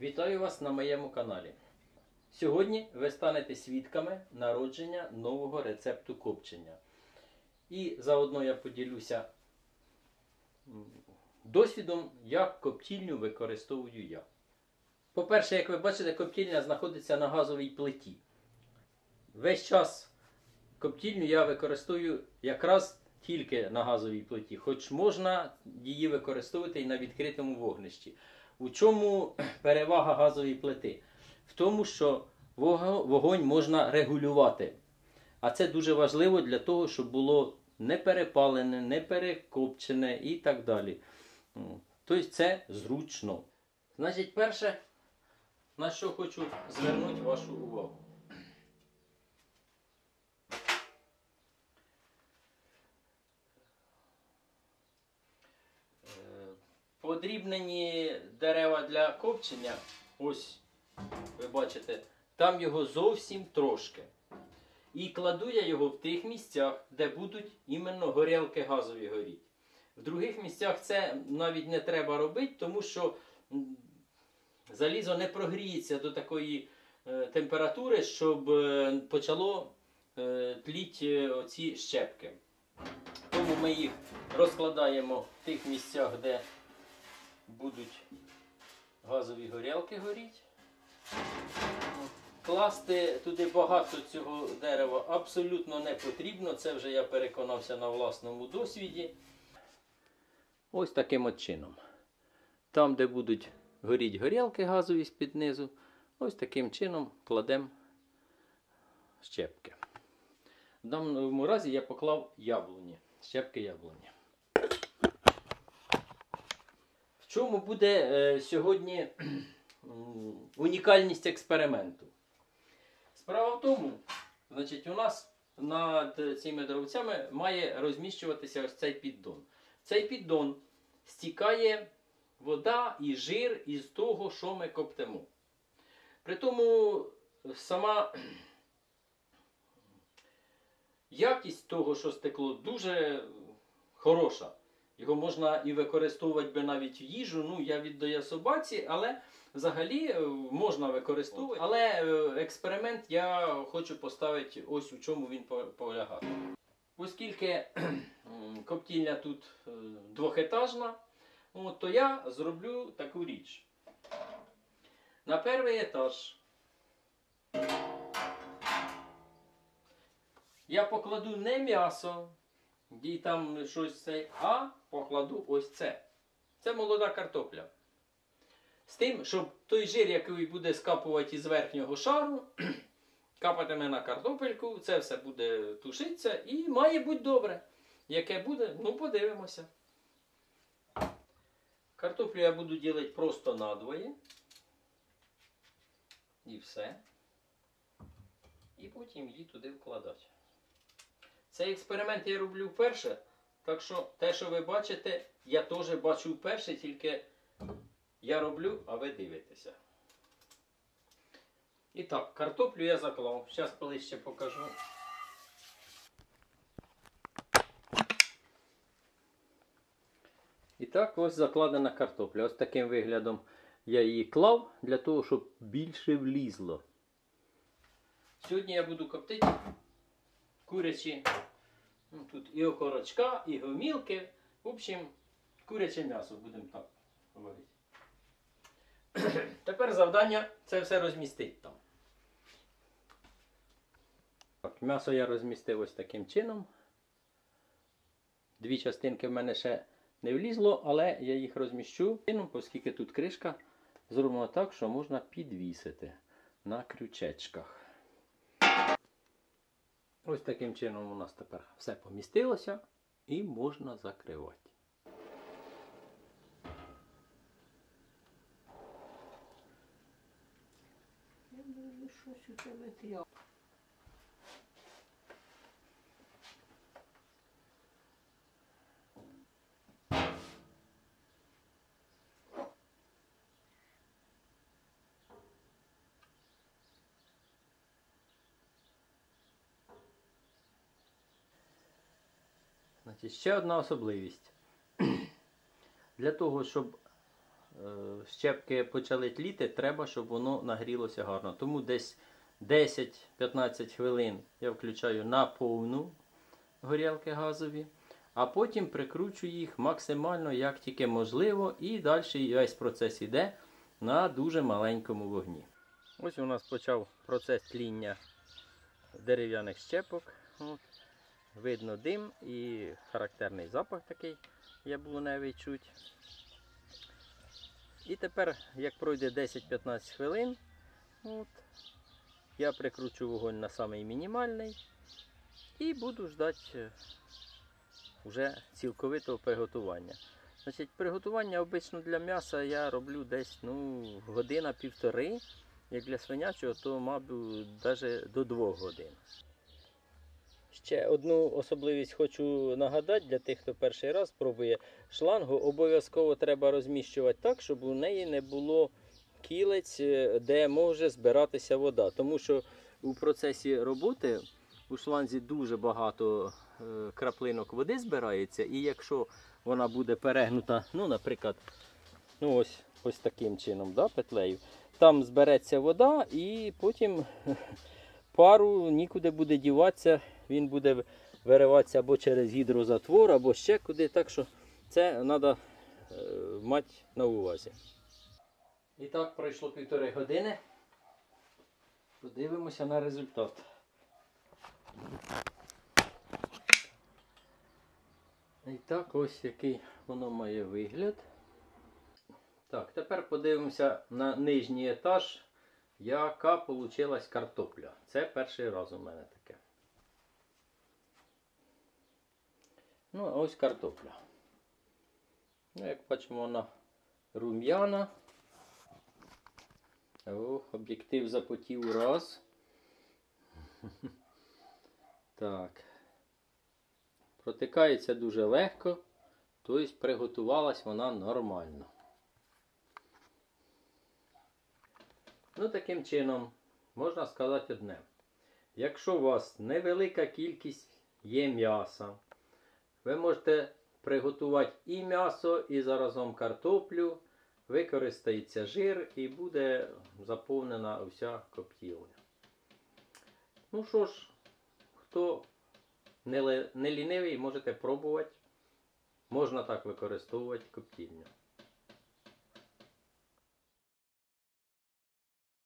Вітаю вас на моєму каналі. Сьогодні ви станете свідками народження нового рецепту копчення. І заодно я поділюся досвідом, як коптільню використовую я. По-перше, як ви бачите, коптільня знаходиться на газовій плиті. Весь час коптільню я використовую якраз тільки на газовій плиті, хоч можна її використовувати і на відкритому вогнищі. У чому перевага газової плити? В тому, що вогонь можна регулювати. А це дуже важливо для того, щоб було не перепалене, не перекопчене і так далі. Тобто це зручно. Значить, перше, на що хочу звернути вашу увагу. Е, Подрібнені дерева для копчення, ось ви бачите, там його зовсім трошки. І кладу я його в тих місцях, де будуть іменно горілки газові горіти. В других місцях це навіть не треба робити, тому що залізо не прогріється до такої е, температури, щоб е, почало е, тліти оці щепки. Тому ми їх розкладаємо в тих місцях, де будуть газові горілки горіти. Класти туди багато цього дерева абсолютно не потрібно. Це вже я переконався на власному досвіді. Ось таким от чином. Там, де будуть горіти горілки газові з-під низу, ось таким чином кладемо щепки. В даному разі я поклав яблуні, щепки яблуні. В чому буде е, сьогодні унікальність експерименту? Справа в тому, значить, у нас над цими дровцями має розміщуватися ось цей піддон. Цей піддон стікає вода і жир із того, що ми коптимо. При тому сама якість того, що стекло, дуже хороша. Його можна і використовувати би навіть в їжу. Ну, я віддаю собаці, але взагалі е, можна використовувати. Але е, експеримент я хочу поставити ось у чому він по- полягає. Оскільки коптільня тут е, двохетажна, то я зроблю таку річ. На перший етаж я покладу не м'ясо, і там щось це, а покладу ось це. Це молода картопля. З тим, щоб той жир, який буде скапувати із верхнього шару, капатиме на картопельку, це все буде тушитися і має бути добре. Яке буде, ну подивимося. Картоплю я буду ділити просто надвоє. І все. І потім її туди вкладати. Цей експеримент я роблю вперше. Так що те, що ви бачите, я теж бачу вперше, тільки я роблю, а ви дивитеся. І так, картоплю я заклав. Зараз ближче покажу. І так, ось закладена картопля. Ось таким виглядом я її клав для того, щоб більше влізло. Сьогодні я буду коптити курячі. Ну, тут і окорочка, і гомілки. В общем, куряче м'ясо будемо так говорити. Тепер завдання це все розмістити там. Так, м'ясо я розмістив ось таким чином. Дві частинки в мене ще не влізло, але я їх розміщу оскільки тут кришка зроблена так, що можна підвісити на крючечках. Ось таким чином у нас тепер все помістилося і можна закривати. Я думаю, щось у тебе Значить, ще одна особливість. Для того, щоб щепки почали тліти, треба, щоб воно нагрілося гарно. Тому десь 10-15 хвилин я включаю на повну горілки газові, а потім прикручую їх максимально, як тільки можливо, і далі весь процес іде на дуже маленькому вогні. Ось у нас почав процес тління дерев'яних щепок. От. Видно дим і характерний запах такий яблуневий чуть. І тепер, як пройде 10-15 хвилин, от, я прикручу вогонь на самий мінімальний і буду ждати вже цілковитого приготування. Значить, Приготування обично для м'яса я роблю десь ну, година-півтори. Як для свинячого, то, мабуть, навіть до двох годин. Ще одну особливість хочу нагадати для тих, хто перший раз пробує шлангу. Обов'язково треба розміщувати так, щоб у неї не було кілець, е, де може збиратися вода. Тому що у процесі роботи у шланзі дуже багато е, краплинок води збирається, і якщо вона буде перегнута, ну, наприклад, ну ось, ось таким чином, да, петлею, там збереться вода, і потім пару нікуди буде діватися, він буде вириватися або через гідрозатвор, або ще куди. Так що це треба мати на увазі. І так пройшло півтори години. Подивимося на результат. І так, ось який воно має вигляд. Так, тепер подивимося на нижній етаж, яка вийшла картопля. Це перший раз у мене таке. Ну, а ось картопля. Ну, як бачимо, вона рум'яна. О, об'єктив запотів раз. Так. Протикається дуже легко, тобто приготувалась вона нормально. Ну, таким чином, можна сказати одне. Якщо у вас невелика кількість є м'яса, ви можете приготувати і м'ясо, і заразом картоплю, використається жир і буде заповнена вся коптівня. Ну що ж, хто не, лінивий, можете пробувати. Можна так використовувати коптільню.